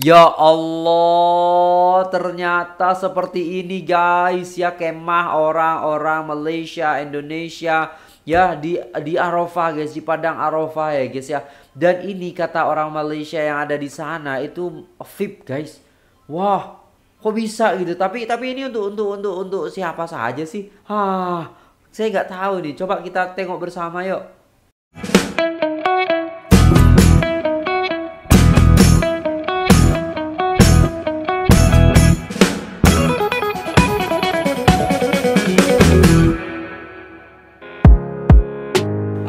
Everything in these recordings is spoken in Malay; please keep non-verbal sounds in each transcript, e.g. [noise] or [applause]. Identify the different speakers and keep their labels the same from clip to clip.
Speaker 1: Ya Allah, ternyata seperti ini guys ya kemah orang-orang Malaysia, Indonesia ya di di Arafah guys, di padang Arafah ya guys ya. Dan ini kata orang Malaysia yang ada di sana itu VIP guys. Wah, kok bisa gitu? Tapi tapi ini untuk untuk untuk untuk siapa saja sih? Hah, saya nggak tahu nih. Coba kita tengok bersama yuk.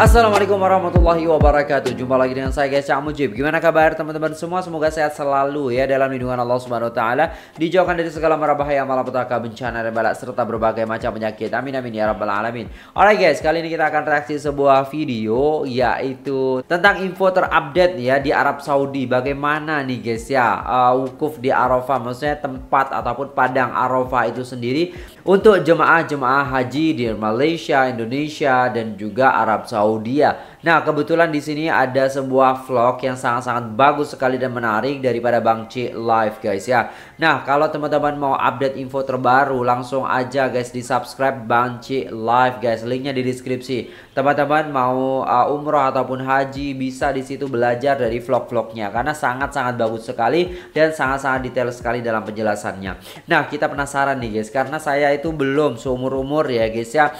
Speaker 1: Assalamualaikum warahmatullahi wabarakatuh. Jumpa lagi dengan saya guys Cak Mujib. Gimana kabar teman-teman semua? Semoga sehat selalu ya Dalam lindungan Allah subhanahu wa ta'ala. Dijauhkan dari segala mara bahaya Malapetaka bencana dan balak Serta berbagai macam penyakit. Amin amin ya rabbal alamin. Alright guys Kali ini kita akan reaksi sebuah video Yaitu Tentang info terupdate ya Di Arab Saudi. Bagaimana nih guys ya uh, Wukuf di Arafah? Maksudnya tempat ataupun padang Arafah itu sendiri Untuk jemaah-jemaah haji Di Malaysia, Indonesia Dan juga Arab Saudi Saudi Nah, kebetulan di sini ada sebuah vlog yang sangat-sangat bagus sekali dan menarik daripada Bang C Live guys ya. Nah, kalau teman-teman mau update info terbaru langsung aja guys di subscribe Bang C Live guys. Linknya di deskripsi. Teman-teman mau uh, umroh ataupun haji bisa di situ belajar dari vlog-vlognya karena sangat-sangat bagus sekali dan sangat-sangat detail sekali dalam penjelasannya. Nah, kita penasaran nih guys karena saya itu belum seumur-umur ya guys ya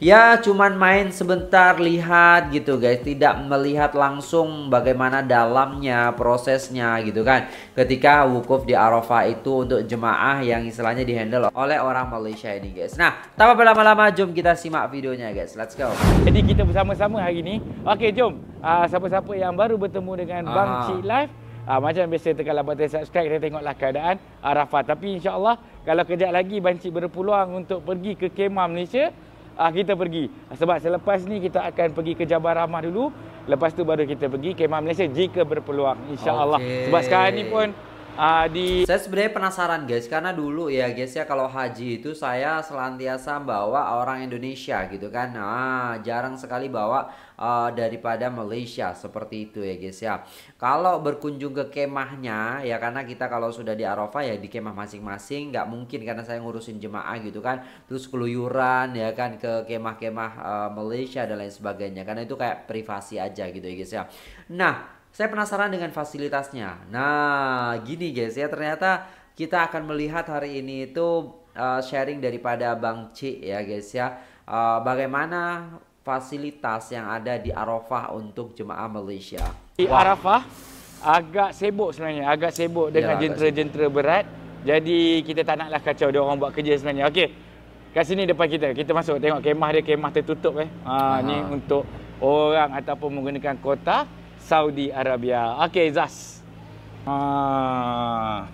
Speaker 1: ya cuman main sebentar lihat gitu guys. Tidak melihat langsung bagaimana dalamnya prosesnya gitu kan. Ketika wukuf di Arafah itu untuk jemaah yang istilahnya dihandle oleh orang Malaysia ini guys. Nah tanpa berlama-lama jom kita simak videonya guys. Let's go.
Speaker 2: Jadi kita bersama-sama hari ini. Oke jom. Uh, siapa-siapa yang baru bertemu dengan Aha. Bang Cik Live Uh, macam biasa tekanlah button subscribe kita tengoklah keadaan Arafah. Tapi insyaAllah kalau kejap lagi Banci berpeluang untuk pergi ke kemah Malaysia uh, kita pergi. Sebab selepas ni kita akan pergi ke Jabal Rahmah dulu. Lepas tu baru kita pergi Kemah Malaysia jika berpeluang. InsyaAllah. Okay. Sebab sekarang ni pun uh,
Speaker 1: saya sebenarnya penasaran guys karena dulu ya guys ya kalau haji itu saya selantiasa bawa orang Indonesia gitu kan. Nah jarang sekali bawa uh, daripada Malaysia seperti itu ya guys ya. Kalau berkunjung ke kemahnya ya karena kita kalau sudah di Arafah ya di kemah masing-masing nggak mungkin karena saya ngurusin jemaah gitu kan. Terus keluyuran ya kan ke kemah-kemah uh, Malaysia dan lain sebagainya karena itu kayak privasi aja gitu ya guys ya. Nah saya penasaran dengan fasilitasnya. Nah, gini guys ya, ternyata kita akan melihat hari ini itu uh, sharing daripada Bang C ya guys ya. Uh, bagaimana fasilitas yang ada di Arafah untuk jemaah Malaysia.
Speaker 2: Di Wah. Arafah agak sibuk sebenarnya, agak sibuk dengan jentera-jentera berat. Jadi kita tak naklah kacau dia orang buat kerja sebenarnya. Okey. Kat sini depan kita, kita masuk tengok kemah dia kemah tertutup eh. Ha ni untuk orang ataupun menggunakan kota Saudi Arabia. Okey Zas. Ha,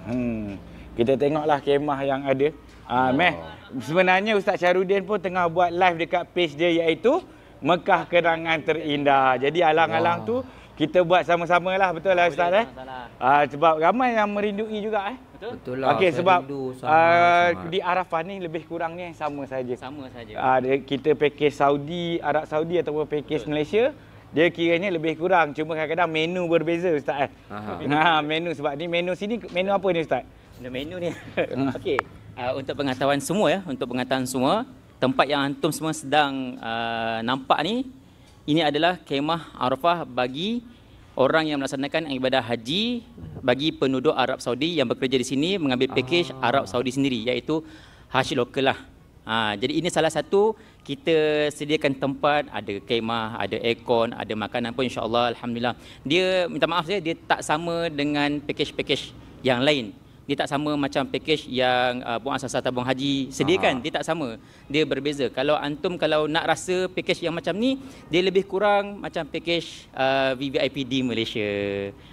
Speaker 2: hmm. Kita tengoklah kemah yang ada. Ha, meh. Sebenarnya Ustaz Syarudin pun tengah buat live dekat page dia iaitu Mekah Kenangan Terindah. Jadi alang-alang wow. tu kita buat sama-sama lah betul lah Ustaz eh. Ha, sebab ramai yang merindui juga eh.
Speaker 1: Betul. Betul lah.
Speaker 2: Okey sebab sama, uh, di Arafah ni lebih kurangnya sama saja.
Speaker 3: Sama saja.
Speaker 2: Uh, kita package Saudi, Arab Saudi ataupun package Malaysia dia kiranya lebih kurang cuma kadang-kadang menu berbeza ustaz eh. Ha menu sebab ni menu sini menu apa ni ustaz?
Speaker 3: Menu ni. [laughs] [laughs] Okey. Uh, untuk pengetahuan semua ya, untuk pengetahuan semua, tempat yang antum semua sedang uh, nampak ni ini adalah kemah Arafah bagi orang yang melaksanakan ibadah haji bagi penduduk Arab Saudi yang bekerja di sini mengambil package ah. Arab Saudi sendiri iaitu haji lokal lah. Ha, jadi ini salah satu kita sediakan tempat, ada kemah, ada aircon, ada makanan pun insya-Allah alhamdulillah. Dia minta maaf saya dia tak sama dengan package-package yang lain. Dia tak sama macam package yang uh, Buang Asasah Tabung Haji sediakan. Aha. Dia tak sama. Dia berbeza. Kalau antum kalau nak rasa package yang macam ni, dia lebih kurang macam package uh, VVIP di Malaysia.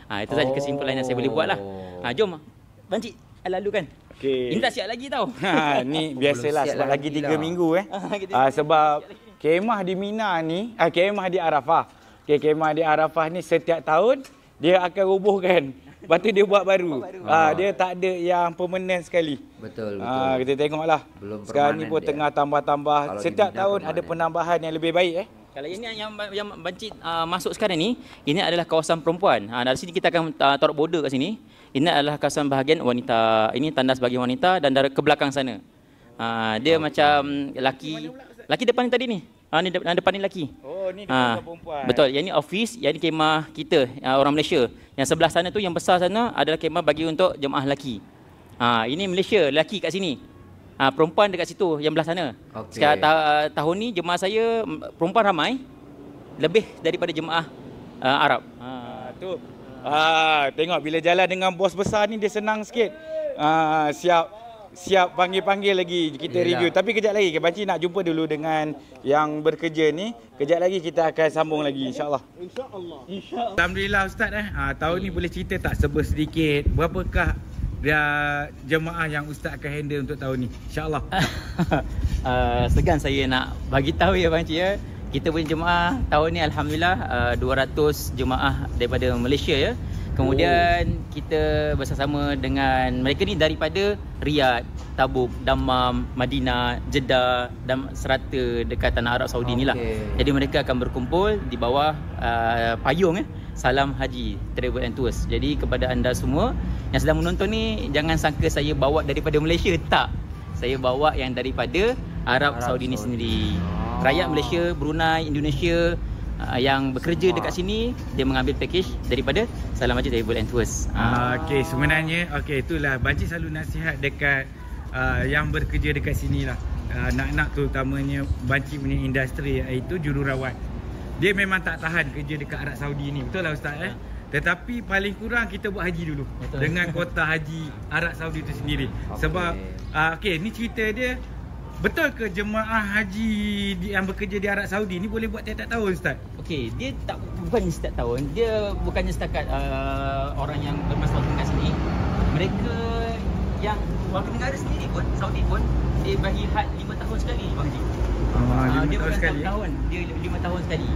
Speaker 3: Ha, itu oh. saja kesimpulan yang saya boleh buat lah. Ha, jom. Bancik, lalu kan? Okay. Ini tak siap lagi tau.
Speaker 2: Ha, ni [laughs] biasalah sebab lagi tiga lah. minggu eh. ha, sebab kemah di Mina ni, ah, kemah di Arafah. Okay, kemah di Arafah ni setiap tahun dia akan rubuhkan. Lepas tu dia buat baru. baru. Ha, dia tak ada yang permanent sekali.
Speaker 1: Betul, betul. Ha,
Speaker 2: kita tengoklah. Belum Sekarang ni pun dia. tengah tambah-tambah. Setiap tahun ada penambahan yang lebih baik eh.
Speaker 3: Kalau ini yang yang bancit uh, masuk sekarang ni, ini adalah kawasan perempuan. Ha, dari sini kita akan uh, taruh border kat sini. Ini adalah kawasan bahagian wanita. Ini tandas bagi wanita dan dari ke belakang sana. Uh, dia okay. macam laki laki depan ni tadi ni. Ah ni depan, depan ni laki.
Speaker 2: Oh ni
Speaker 3: Ah,
Speaker 2: perempuan.
Speaker 3: Betul. Yang ni office, yang ni kemah kita, uh, orang Malaysia. Yang sebelah sana tu yang besar sana adalah kemah bagi untuk jemaah lelaki. Ah ini Malaysia, lelaki kat sini. Ah perempuan dekat situ yang belah sana.
Speaker 1: Okey.
Speaker 3: Sekarang ta- tahun ni jemaah saya perempuan ramai lebih daripada jemaah uh, Arab.
Speaker 2: Ah tu. Ah tengok bila jalan dengan bos besar ni dia senang sikit. Ah siap siap panggil-panggil lagi kita
Speaker 1: Yelah.
Speaker 2: review. Tapi kejap lagi Banci nak jumpa dulu dengan yang bekerja ni. Kejap lagi kita akan sambung lagi insya-Allah. Insya-Allah. Insya-Allah. Alhamdulillah ustaz eh. Ah tahun ni boleh cerita tak sebut sedikit berapakah dia jemaah yang ustaz akan handle untuk tahun ni? Insya-Allah.
Speaker 3: uh, [laughs] segan saya nak bagi tahu ya Bang Cik ya. Kita punya jemaah tahun ni alhamdulillah uh, 200 jemaah daripada Malaysia ya. Kemudian oh. kita bersama dengan mereka ni daripada Riyadh, Tabuk, Dammam, Madinah, Jeddah dan serata dekat tanah Arab Saudi ni lah. Jadi mereka akan berkumpul di bawah uh, payung ya. Salam Haji Travel and Tours. Jadi kepada anda semua yang sedang menonton ni jangan sangka saya bawa daripada Malaysia tak. Saya bawa yang daripada Arab,
Speaker 1: Arab
Speaker 3: Saudi ni
Speaker 1: Saudi.
Speaker 3: sendiri. Rakyat Malaysia, Brunei, Indonesia uh, yang bekerja
Speaker 1: Semua.
Speaker 3: dekat sini dia mengambil package daripada Salam Haji Travel and Tours.
Speaker 2: Ah, okey sebenarnya okey itulah Banci selalu nasihat dekat uh, yang bekerja dekat sini lah. Uh, nak-nak terutamanya Banci punya industri iaitu jururawat. Dia memang tak tahan kerja dekat Arab Saudi ni. Betul lah ustaz eh? Tetapi paling kurang kita buat haji dulu
Speaker 3: Betul.
Speaker 2: dengan [laughs] kota haji Arab Saudi itu sendiri.
Speaker 1: Okey.
Speaker 2: Sebab uh, okey ni cerita dia betul ke jemaah haji yang bekerja di Arab Saudi ni boleh buat tiap-tiap tahun ustaz?
Speaker 3: Okey, dia tak bukannya setiap tahun. Dia bukannya setakat uh, orang yang bermasalah kat sini. Mereka yang warga negara sendiri pun, Saudi pun dia bagi had 5 tahun sekali Bang Haji.
Speaker 2: Ah, lima
Speaker 3: dia
Speaker 2: tahun
Speaker 3: bukan
Speaker 2: sekali,
Speaker 3: tahun, dia 5 tahun sekali.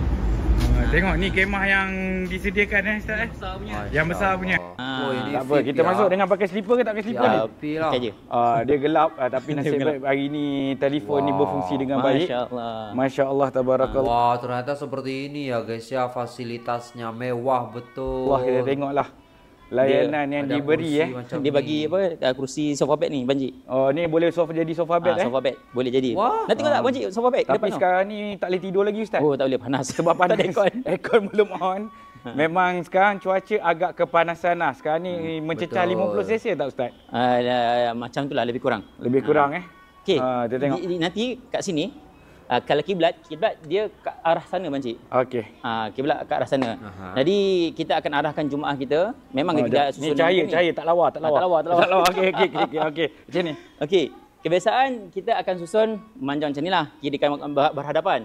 Speaker 2: Uh, tengok ni kemah yang disediakan eh ustaz eh.
Speaker 3: Besar punya.
Speaker 2: Yang besar punya.
Speaker 3: Ah,
Speaker 1: Oh,
Speaker 2: Tak apa, kita
Speaker 1: lah.
Speaker 2: masuk dengan pakai slipper ke tak pakai slipper
Speaker 3: Ya,
Speaker 2: ni?
Speaker 1: VIP lah.
Speaker 2: Ah, dia gelap ah, tapi [laughs] nasib
Speaker 3: Dia
Speaker 2: baik hari ni telefon ni
Speaker 1: Wow.
Speaker 2: berfungsi dengan baik.
Speaker 3: Masya-Allah.
Speaker 2: Masya-Allah tabarakallah.
Speaker 1: Wah, ternyata seperti ini ya guys ya fasilitasnya mewah betul.
Speaker 2: Wah, kita tengoklah layanan yang
Speaker 1: Ada
Speaker 2: diberi eh.
Speaker 3: Dia
Speaker 1: ni.
Speaker 3: bagi apa? Uh, kursi sofa bed ni, Banji.
Speaker 2: Oh, ni boleh sofa jadi sofa bed
Speaker 3: Ah,
Speaker 2: eh.
Speaker 3: sofa bed boleh jadi.
Speaker 1: Wah.
Speaker 3: Nak tengok tak Banji sofa bed
Speaker 2: Tapi
Speaker 3: depan tu?
Speaker 2: sekarang ni tak boleh tidur lagi ustaz.
Speaker 3: Oh, tak boleh panas.
Speaker 2: Sebab [laughs] panas.
Speaker 3: aircon.
Speaker 2: aircon belum on. Memang sekarang cuaca agak kepanasan lah. Sekarang ni mencecah
Speaker 1: betul.
Speaker 2: 50 Celsius tak ustaz?
Speaker 3: Ah, dah- macam tu lah lebih kurang.
Speaker 2: Lebih kurang eh.
Speaker 3: Okey.
Speaker 2: Ah, kita tengok.
Speaker 3: Di, di, nanti kat sini uh, kalau kiblat, kiblat dia ke arah sana Banci.
Speaker 2: Okey.
Speaker 3: Ah, kiblat ke arah sana.
Speaker 1: Aha.
Speaker 3: Jadi kita akan arahkan jemaah kita. Memang
Speaker 2: Oh,
Speaker 3: kita
Speaker 2: ni
Speaker 3: susun
Speaker 2: cahaya,
Speaker 3: ni.
Speaker 2: cahaya tak lawa, tak
Speaker 3: Ah,
Speaker 2: lawa.
Speaker 3: tak lawa, tak lawa. [laughs]
Speaker 2: Tak lawa. Okey, okey, okey, okey, okey. Macam ni.
Speaker 3: Okey, kebiasaan kita akan susun memanjang macam inilah, kiri kanan ber- berhadapan.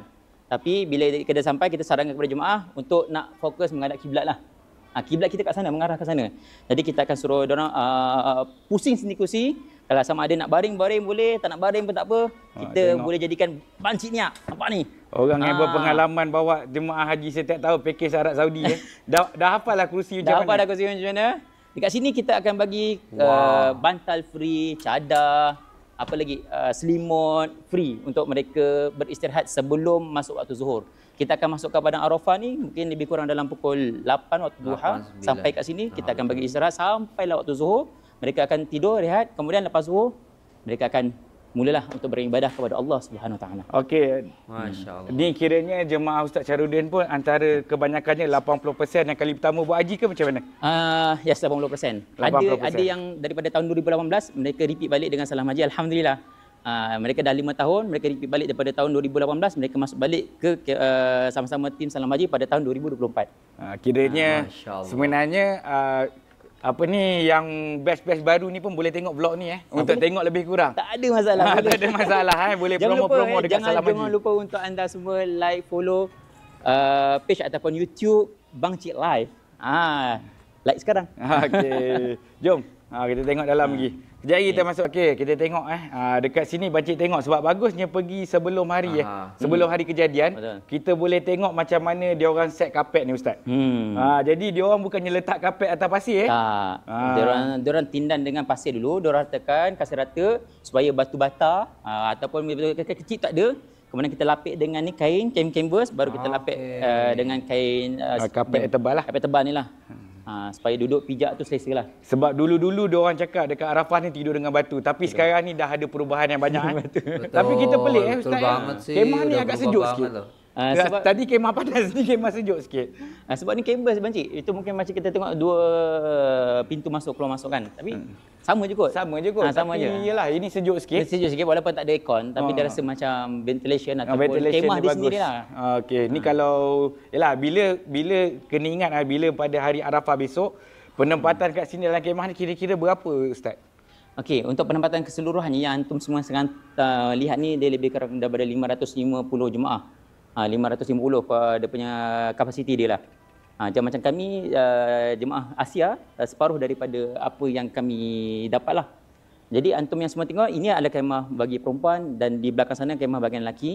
Speaker 3: Tapi bila kita dah sampai kita sarankan kepada jemaah untuk nak fokus menghadap kiblat lah. Ah, kiblat kita kat sana, mengarah ke sana. Jadi kita akan suruh dia orang uh, pusing sendiri kursi. Kalau sama ada nak baring-baring boleh, tak nak baring pun tak apa. Kita
Speaker 2: tengok.
Speaker 3: boleh jadikan bancik niak. Nampak ni?
Speaker 2: Orang yang
Speaker 3: Ah.
Speaker 2: berpengalaman bawa jemaah haji setiap tahun pakej Arab Saudi eh. [laughs] Dah dah hafal lah kerusi
Speaker 3: Dah
Speaker 2: macam mana?
Speaker 3: dah kursi macam mana? Dekat sini kita akan bagi
Speaker 1: Wah.
Speaker 3: uh, bantal free, cadar, apa lagi uh, selimut free untuk mereka beristirahat sebelum masuk waktu zuhur. Kita akan masuk ke padang Arafah ni mungkin lebih kurang dalam pukul 8 waktu duha
Speaker 1: 8, 9.
Speaker 3: sampai kat sini kita akan bagi istirahat sampailah waktu zuhur. Mereka akan tidur rehat kemudian lepas zuhur mereka akan mulalah untuk beribadah kepada Allah Subhanahu Wa Taala.
Speaker 2: Okey.
Speaker 1: Masya Allah.
Speaker 2: Ni kiranya jemaah Ustaz Syarudin pun antara kebanyakannya 80% yang kali pertama buat haji ke macam mana?
Speaker 3: Ah, uh, yes 80%.
Speaker 2: 80%.
Speaker 3: Ada ada yang daripada tahun 2018 mereka repeat balik dengan salam haji alhamdulillah. Uh, mereka dah 5 tahun, mereka repeat balik daripada tahun 2018, mereka masuk balik ke, ke uh, sama-sama tim salam haji pada tahun 2024.
Speaker 2: Ha, kiranya
Speaker 1: Ah, Masya Allah.
Speaker 2: sebenarnya uh, apa ni yang batch-batch baru ni pun boleh tengok vlog ni eh untuk
Speaker 3: boleh.
Speaker 2: tengok lebih kurang.
Speaker 3: Tak ada masalah.
Speaker 2: Ha, [laughs] tak ada masalah eh boleh
Speaker 3: jangan
Speaker 2: promo-promo
Speaker 3: eh,
Speaker 2: dekat
Speaker 3: jangan,
Speaker 2: Salam
Speaker 3: jangan
Speaker 2: Haji.
Speaker 3: lupa untuk anda semua like, follow uh, page ataupun YouTube Bang Cik Live. Ah, like sekarang.
Speaker 2: Ha, [laughs] Okey. Jom. Ha, kita tengok dalam lagi. Kejap lagi kita masuk. Okey, kita tengok eh. Ha, dekat sini Bancik tengok sebab bagusnya pergi sebelum hari eh.
Speaker 1: Aha.
Speaker 2: Sebelum hari kejadian,
Speaker 3: Betul.
Speaker 2: kita boleh tengok macam mana dia orang set kapet ni ustaz.
Speaker 3: Hmm.
Speaker 2: Ha, jadi dia orang bukannya letak kapet atas pasir eh.
Speaker 3: Tak.
Speaker 2: Ah.
Speaker 3: Dia orang dia orang tindan dengan pasir dulu, dia orang ratakan kasih rata supaya batu bata uh, ataupun batu kecil tak ada. Kemudian kita lapik dengan ni kain, kain canvas baru kita lapik
Speaker 1: Okey.
Speaker 3: uh, dengan kain uh,
Speaker 2: Ah, kapet yang tebal lah.
Speaker 3: Kapet tebal ni lah. Ha, supaya duduk pijak tu selesa lah.
Speaker 2: Sebab dulu-dulu dia orang cakap dekat Arafah ni tidur dengan batu. Tapi Betul. sekarang ni dah ada perubahan yang banyak. eh. [laughs]
Speaker 1: Betul,
Speaker 2: Tapi kita pelik eh
Speaker 1: betul
Speaker 2: Ustaz.
Speaker 1: banget sih.
Speaker 2: Kemah ni agak sejuk sikit.
Speaker 1: loh.
Speaker 3: Ah,
Speaker 2: Ya,
Speaker 3: sebab
Speaker 2: Tadi kemah panas, [laughs] ni kemah sejuk sikit.
Speaker 3: ah, sebab ni kabel sebenarnya Itu mungkin macam kita tengok dua pintu masuk keluar masuk kan. Tapi sama je kot.
Speaker 2: Sama je kot.
Speaker 3: Ah, sama
Speaker 2: Tapi
Speaker 3: je.
Speaker 2: Yelah, ini sejuk
Speaker 3: Dia
Speaker 2: sikit.
Speaker 3: sejuk sikit walaupun tak ada aircon tapi
Speaker 2: Ah.
Speaker 3: dia rasa macam ventilation
Speaker 2: Ah,
Speaker 3: ataupun
Speaker 2: ventilation
Speaker 3: kemah
Speaker 2: dia
Speaker 3: dia
Speaker 2: bagus.
Speaker 3: sendiri lah.
Speaker 2: Ah, Okey, ni kalau yalah bila bila kena ingat ah, bila pada hari Arafah besok penempatan kat sini dalam kemah ni kira-kira berapa ustaz?
Speaker 3: Okey, untuk penempatan keseluruhannya yang antum semua sekarang uh, lihat ni dia lebih kurang daripada 550 jemaah. Ha, 550 pada dia punya kapasiti dia lah. Ha, macam macam kami uh, jemaah Asia uh, separuh daripada apa yang kami dapat lah. Jadi antum yang semua tengok ini adalah kemah bagi perempuan dan di belakang sana kemah bagi lelaki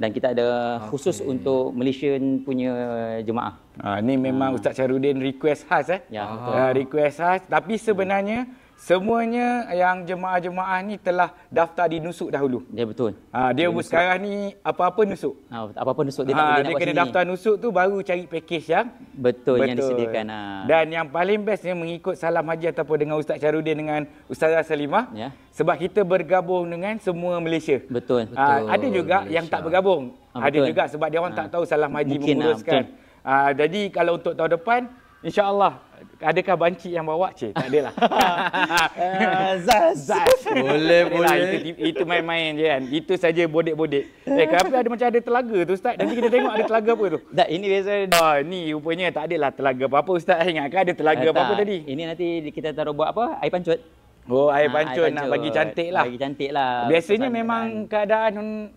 Speaker 3: dan kita ada khusus untuk Malaysian punya jemaah.
Speaker 2: Ah ni memang Ustaz Syarudin request khas eh.
Speaker 3: Ya, betul.
Speaker 2: Ah, request khas tapi sebenarnya semuanya yang jemaah-jemaah ni telah daftar di nusuk dahulu.
Speaker 3: Dia betul.
Speaker 2: Ah dia yeah, sekarang ni apa-apa nusuk.
Speaker 3: Ha, apa-apa nusuk dia tak
Speaker 2: Ah
Speaker 3: boleh
Speaker 2: dia
Speaker 3: nak buat
Speaker 2: kena
Speaker 3: sendiri.
Speaker 2: daftar nusuk tu baru cari package yang
Speaker 3: Betul, yang disediakan. Ha.
Speaker 2: Dan yang paling bestnya mengikut salam haji ataupun dengan Ustaz Syarudin dengan Ustazah Salimah.
Speaker 3: Ya.
Speaker 2: Sebab kita bergabung dengan semua Malaysia.
Speaker 3: Betul.
Speaker 1: Betul,
Speaker 2: ada juga
Speaker 1: Malaysia.
Speaker 2: yang tak bergabung.
Speaker 3: Ah,
Speaker 2: ada
Speaker 3: betul.
Speaker 2: juga sebab dia orang tak tahu salam haji
Speaker 3: Mungkin, ah,
Speaker 2: menguruskan. Ah, jadi kalau untuk tahun depan insya-Allah adakah banci yang bawa cik? Tak adalah. [laughs] Zaz. Zaz.
Speaker 1: Boleh, boleh.
Speaker 2: Itu, itu main-main je kan. Itu saja bodek-bodek. Eh, tapi ada macam ada telaga tu Ustaz. Nanti kita tengok ada telaga apa tu.
Speaker 3: Tak, ini biasa
Speaker 2: Ah, ni rupanya tak adalah telaga apa-apa Ustaz. Ingatkan ada telaga
Speaker 3: Eh,
Speaker 2: apa-apa tadi?
Speaker 3: Ini nanti kita taruh buat apa? Air pancut.
Speaker 2: Oh, air
Speaker 3: Ah,
Speaker 2: pancun nak bagi cantik lah.
Speaker 3: Bagi cantik lah.
Speaker 2: Biasanya memang keadaan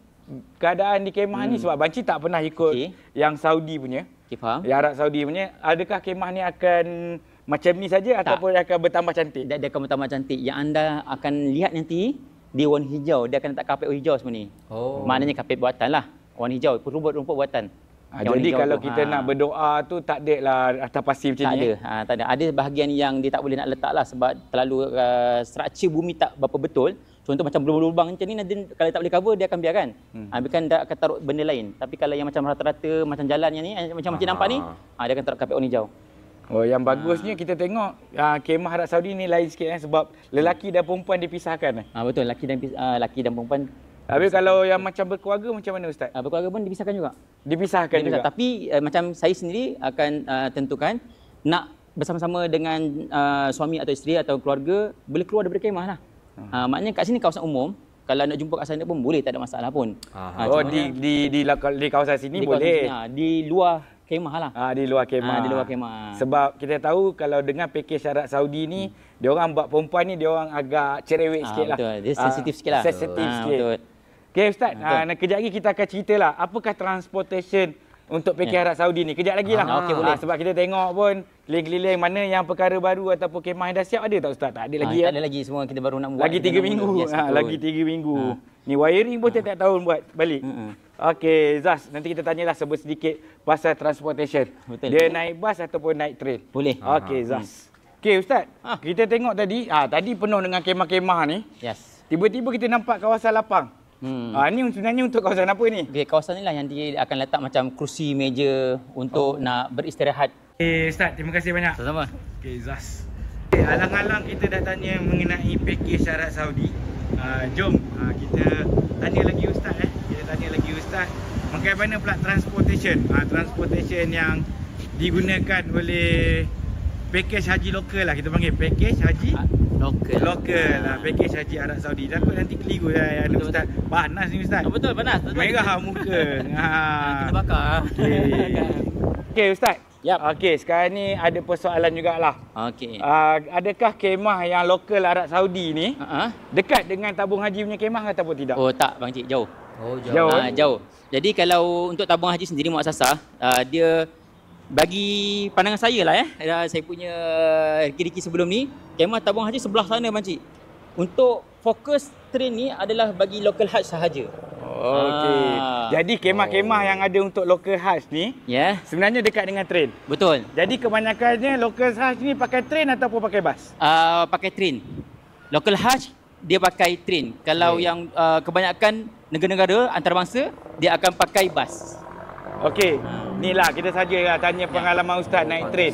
Speaker 2: keadaan di kemah ni sebab banci tak pernah ikut
Speaker 3: Okey.
Speaker 2: yang Saudi punya.
Speaker 3: Okey, faham?
Speaker 2: Yang Arab Saudi punya. Adakah kemah ni akan macam ni saja ataupun akan bertambah cantik?
Speaker 3: Dia, dia akan bertambah cantik. Yang anda akan lihat nanti, di warna hijau. Dia akan letak kapet hijau semua ni.
Speaker 1: Oh.
Speaker 3: Maknanya kapet buatan lah. Warna hijau, rumput-rumput buatan.
Speaker 2: Ha,
Speaker 3: Yang warna
Speaker 2: jadi
Speaker 3: hijau
Speaker 2: kalau
Speaker 3: tu,
Speaker 2: kita
Speaker 3: ha.
Speaker 2: nak berdoa tu tak ada lah atas pasir macam
Speaker 3: tak
Speaker 2: ni.
Speaker 3: ada. Ha, tak ada. Ada bahagian yang dia tak boleh nak letak lah sebab terlalu uh, structure bumi tak berapa betul. Contoh macam lubang-lubang macam ni nanti kalau dia tak boleh cover dia akan biarkan. Hmm. Ha, biarkan dia akan taruh benda lain. Tapi kalau yang macam rata-rata macam jalan yang ni macam macam nampak ni, ha, dia akan taruh kapet warna hijau.
Speaker 2: Oh, yang bagusnya kita tengok uh, kemah Arab Saudi ni lain sikit eh, sebab lelaki dan perempuan dipisahkan. Eh.
Speaker 3: Ha, betul laki dan uh, laki dan perempuan
Speaker 2: Habis kalau yang macam berkeluarga macam mana Ustaz?
Speaker 3: uh, berkeluarga pun dipisahkan juga.
Speaker 2: Dipisahkan
Speaker 3: Dipisah.
Speaker 2: juga.
Speaker 3: Tapi uh, macam saya sendiri akan uh, tentukan nak bersama-sama dengan uh, suami atau isteri atau keluarga boleh keluar daripada kemah lah.
Speaker 2: Hmm.
Speaker 3: Uh, maknanya kat sini kawasan umum kalau nak jumpa kat sana pun boleh tak ada masalah pun.
Speaker 1: Aha.
Speaker 3: Ah,
Speaker 2: Oh di di di, di kawasan sini
Speaker 3: di kawasan
Speaker 2: boleh.
Speaker 3: sini, ah, di luar kemah lah.
Speaker 2: Ah di luar kemah.
Speaker 3: Ah, di luar kemah.
Speaker 2: Sebab kita tahu kalau dengan pakej syarat Saudi ni, hmm. dia orang buat perempuan ni dia orang agak cerewet
Speaker 3: Ah,
Speaker 2: sikit lah.
Speaker 3: betul. Dia sensitif sikit lah.
Speaker 2: Sensitif
Speaker 3: Ah,
Speaker 2: sikit.
Speaker 3: betul.
Speaker 2: Okey Ustaz, ah, nak kejap lagi kita akan cerita lah apakah transportation untuk pakej
Speaker 3: Ya.
Speaker 2: Arab Saudi ni. Kejap lagi lah.
Speaker 3: Ah, okey, boleh.
Speaker 2: sebab kita tengok pun keliling-keliling mana yang perkara baru ataupun kemah yang dah siap ada tak Ustaz? Tak ada lagi
Speaker 3: Ah,
Speaker 2: ya.
Speaker 3: tak ada lagi semua kita baru nak buat.
Speaker 2: Lagi tiga minggu.
Speaker 3: Yes,
Speaker 2: ha, lagi tiga minggu.
Speaker 3: Ha.
Speaker 2: Ni wiring pun tiap-tiap tahun buat balik.
Speaker 3: Mm-mm.
Speaker 2: Okey, Zaz, nanti kita tanyalah sebut sedikit pasal transportation.
Speaker 3: Betul.
Speaker 2: Dia naik bas ataupun naik train?
Speaker 3: Boleh.
Speaker 2: Okey, Zaz. Okey, Ustaz.
Speaker 3: Ah.
Speaker 2: Kita tengok tadi, ah tadi penuh dengan kemah-kemah ni.
Speaker 3: Yes.
Speaker 2: Tiba-tiba kita nampak kawasan lapang.
Speaker 3: Hmm.
Speaker 2: Ah ni sebenarnya untuk kawasan apa ni?
Speaker 3: Okay, kawasan ni lah yang dia akan letak macam kerusi, meja untuk nak beristirahat.
Speaker 2: Okey, Ustaz, terima kasih banyak.
Speaker 3: Sama-sama.
Speaker 2: Okey, Zaz. Okay, alang-alang kita dah tanya mengenai pakej syarat Saudi. Uh, jom uh, kita tanya lagi Ustaz eh. Kita tanya lagi Ustaz. Bagaimana pula transportation? Uh, transportation yang digunakan oleh pakej haji lokal lah. Kita panggil pakej haji
Speaker 3: Lokal.
Speaker 2: lokal lah. Pakej haji Arab Saudi. Takut nanti keliru lah yang
Speaker 3: Betul,
Speaker 2: Ustaz. Panas ni Ustaz.
Speaker 3: Oh, betul, panas. Betul.
Speaker 2: Merah muka. [laughs] ha.
Speaker 3: Kena bakar.
Speaker 2: Okey. [laughs] Okey Ustaz.
Speaker 3: Yap.
Speaker 2: Okey, sekarang ni ada persoalan jugalah.
Speaker 3: Okey.
Speaker 2: Uh, adakah kemah yang lokal Arab Saudi ni
Speaker 3: Uh-huh.
Speaker 2: dekat dengan tabung haji punya kemah ataupun tidak?
Speaker 3: Oh tak bang cik jauh.
Speaker 1: Oh,
Speaker 2: Jauh.
Speaker 1: jauh.
Speaker 3: Ah, jauh. Jadi kalau untuk tabung haji sendiri muasasah, uh, dia bagi pandangan saya lah eh, uh, saya punya riki-riki sebelum ni, kemah tabung haji sebelah sana bang cik. Untuk fokus train ni adalah bagi local hajj sahaja.
Speaker 2: Okey.
Speaker 3: Ah.
Speaker 2: Jadi kemah-kemah yang ada untuk local hajj ni
Speaker 3: Ya, yeah,
Speaker 2: sebenarnya dekat dengan train.
Speaker 3: betul.
Speaker 2: Jadi kebanyakannya local hajj ni pakai train ataupun pakai bas?
Speaker 3: Uh, pakai train. Local hajj dia pakai train. Kalau
Speaker 1: Okay.
Speaker 3: yang uh, kebanyakan negara-negara antarabangsa dia akan pakai bas.
Speaker 2: Okey. Ni lah kita saja lah tanya pengalaman ustaz naik train.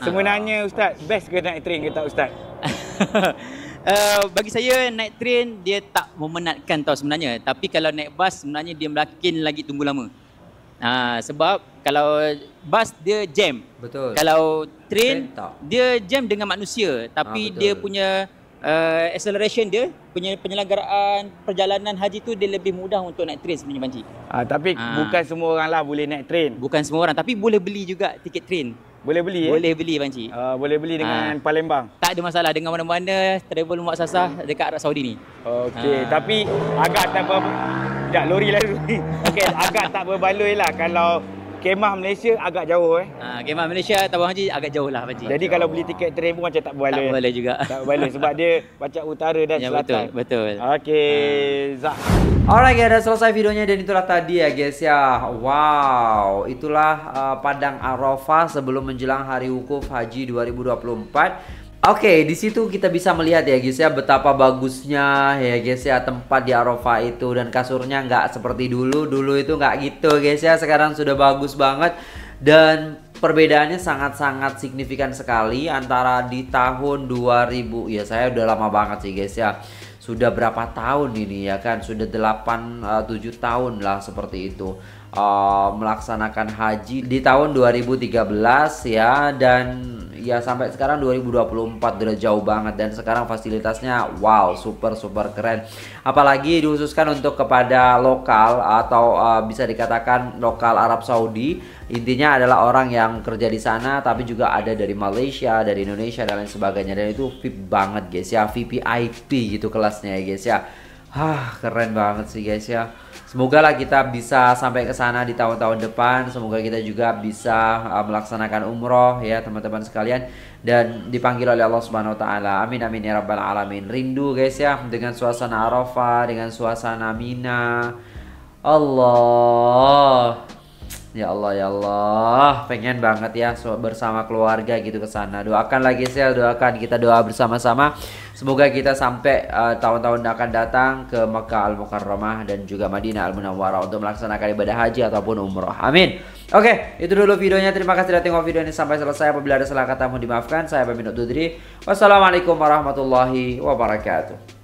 Speaker 2: Sebenarnya ustaz best ke naik train ke tak ustaz? [laughs]
Speaker 3: uh, bagi saya naik train dia tak memenatkan tau sebenarnya. Tapi kalau naik bas sebenarnya dia makin lagi tunggu lama. Ha, sebab kalau bas dia jam.
Speaker 1: Betul.
Speaker 3: Kalau train,
Speaker 1: Train tak.
Speaker 3: dia jam dengan manusia tapi
Speaker 1: Ah, betul.
Speaker 3: dia punya uh, acceleration dia punya penyelenggaraan perjalanan haji tu dia lebih mudah untuk naik train sebenarnya Banci.
Speaker 2: Ah, tapi
Speaker 3: Ah.
Speaker 2: bukan semua orang lah boleh naik train.
Speaker 3: Bukan semua orang tapi boleh beli juga tiket train.
Speaker 2: Boleh beli eh?
Speaker 3: Boleh beli Banci.
Speaker 2: Ah, boleh beli dengan
Speaker 3: Ah.
Speaker 2: Palembang.
Speaker 3: Tak ada masalah dengan mana-mana travel muassasah dekat Arab Saudi ni.
Speaker 2: Okey,
Speaker 3: Ah.
Speaker 2: tapi agak tak ber... Sekejap, lori lah. Okey, agak tak berbaloi lah kalau kemah Malaysia agak jauh eh.
Speaker 3: Ha, Kemah Malaysia Tabung Haji agak jauh lah Banci.
Speaker 2: Jadi kalau beli tiket train pun macam tak
Speaker 3: tak
Speaker 2: berbaloi.
Speaker 3: boleh juga.
Speaker 2: Tak berbaloi sebab dia macam utara dan
Speaker 3: ya
Speaker 2: selatan.
Speaker 3: betul, betul.
Speaker 2: Okey, Zak.
Speaker 1: Alright guys, dah selesai videonya dan itulah tadi ya guys ya. Wow, itulah uh, padang Arafah sebelum menjelang hari wukuf Haji 2024. Oke, di situ kita bisa melihat ya guys ya betapa bagusnya ya guys ya tempat di Arafah itu dan kasurnya nggak seperti dulu. Dulu itu nggak gitu guys ya. Sekarang sudah bagus banget dan perbedaannya sangat-sangat signifikan sekali antara di tahun 2000 ya saya udah lama banget sih guys ya sudah berapa tahun ini ya kan sudah 8 7 tahun lah seperti itu uh, melaksanakan haji di tahun 2013 ya. Dan ya sampai sekarang 2024 udah jauh banget dan sekarang fasilitasnya wow super super keren. Apalagi dihususkan untuk kepada lokal atau uh, bisa dikatakan lokal Arab Saudi. Intinya adalah orang yang kerja di sana tapi juga ada dari Malaysia dari Indonesia dan lain sebagainya. Dan itu VIP banget guys ya. VVIP gitu kelasnya ya guys ya Hah, keren banget sih guys ya. Semoga lah kita bisa sampai ke sana di tahun-tahun depan. Semoga kita juga bisa uh, melaksanakan umroh ya teman-teman sekalian dan dipanggil oleh Allah Subhanahu wa taala. Amin amin ya rabbal alamin. Rindu guys ya dengan suasana Arafah, dengan suasana Mina. Allah. Ya Allah ya Allah, pengen banget ya bersama keluarga gitu ke sana. Doakan lagi sel, doakan kita doa bersama-sama. Semoga kita sampai uh, tahun-tahun akan datang ke Mekah Al Mukarramah dan juga Madinah Al Munawwarah untuk melaksanakan ibadah haji ataupun umroh. Amin. Oke, itu dulu videonya. Terima kasih sudah tengok video ini sampai selesai. Apabila ada salah kata mohon dimaafkan. Saya pamit undur diri. Wassalamualaikum warahmatullahi wabarakatuh.